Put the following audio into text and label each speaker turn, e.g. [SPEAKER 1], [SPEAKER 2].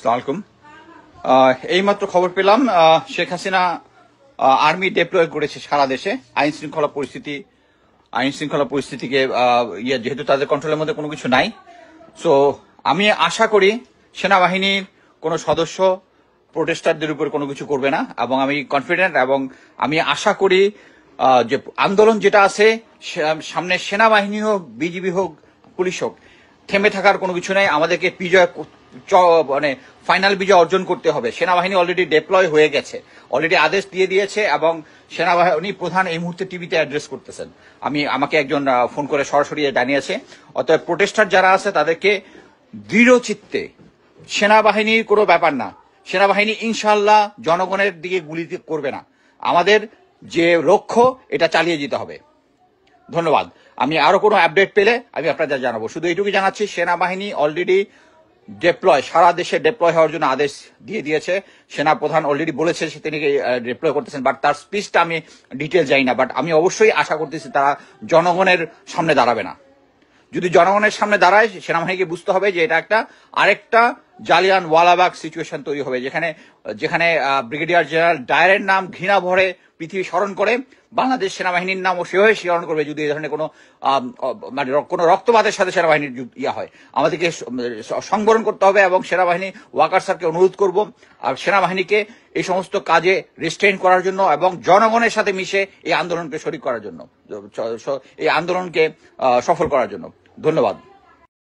[SPEAKER 1] সালামালাইকুম এইমাত্র খবর পেলাম শেখ হাসিনা আর্মি ডেপ্লয় করেছে সারা দেশে। আইন শৃঙ্খলা পরিস্থিতি, আইন শৃঙ্খলা পরিস্থিতিকে ইয়ে যেহেতু তাদের কন্ট্রোলের মধ্যে কোনো কিছু নাই। সো আমি আশা করি সেনাবাহিনীর কোনো সদস্য প্রোটেস্টারদের উপর কোনো কিছু করবে না, এবং আমি কনফিডেন্ট এবং আমি আশা করি যে আন্দোলন যেটা আছে সামনে সেনাবাহিনী হোক, বিজিবি হোক, পুলিশ হোক, থেমে থাকার কোনো কিছু নাই। আমাদেরকে বিজয় মানে ফাইনাল বিজয় অর্জন করতে হবে। সেনাবাহিনী অলরেডি ডেপ্লয় হয়ে গেছে। অলরেডি আদেশ দিয়ে দিয়েছে এবং সেনাবাহিনী প্রধান এই মুহূর্তে টিভিতে অ্যাড্রেস করতেছেন। আমি, আমাকে একজন ফোন করে সরাসরি জানিয়েছে। অতএব প্রোটেস্টার যারা আছে তাদেরকে দৃঢ় চিত্তে, সেনাবাহিনীর কোনো ব্যাপার না। সেনাবাহিনী ইনশাল্লাহ জনগণের দিকে গুলি করবে না। আমাদের যে লক্ষ্য এটা চালিয়ে যেতে হবে। ধন্যবাদ। আমি আরও কোনো আপডেট পেলে আমি আপনাদের জানাব। শুধু এইটুকু জানাচ্ছি, সেনাবাহিনী অলরেডি ডেপ্লয় সারা দেশে ডেপ্লয় হওয়ার জন্য আদেশ দিয়ে দিয়েছে। সেনা প্রধান অলরেডি বলেছে সে তিনি ডেপ্লয় করতেছেন বাট তার স্পিচটা আমি ডিটেল যাই না বাট আমি অবশ্যই আশা করতেছি তারা জনগণের সামনে দাঁড়াবে না। যদি জনগণের সামনে দাঁড়ায়, সেনাবাহিনীকে বুঝতে হবে যে এটা একটা আরেকটা জালিয়ান ওয়ালাবাগ সিচুয়েশন তৈরি হবে, যেখানে যেখানে ব্রিগেডিয়ার জেনারেল ডায়ারের নাম ঘৃণা ভরে পৃথিবী স্মরণ করে বাংলাদেশ সেনাবাহিনীর নামও সেভাবে স্মরণ করবে যদি এই ধরনের কোনো মানে কোনো রক্তপাতের সাথে সেনাবাহিনীর ইয়া হয়। আমাদেরকে সংবরণ করতে হবে এবং সেনাবাহিনী ওয়াকার স্যারকে অনুরোধ করব, আর সেনাবাহিনীকে এই সমস্ত কাজে রেস্টেইন করার জন্য এবং জনগণের সাথে মিশে এই আন্দোলনকে শরিক করার জন্য এই আন্দোলনকে সফল করার জন্য। ধন্যবাদ।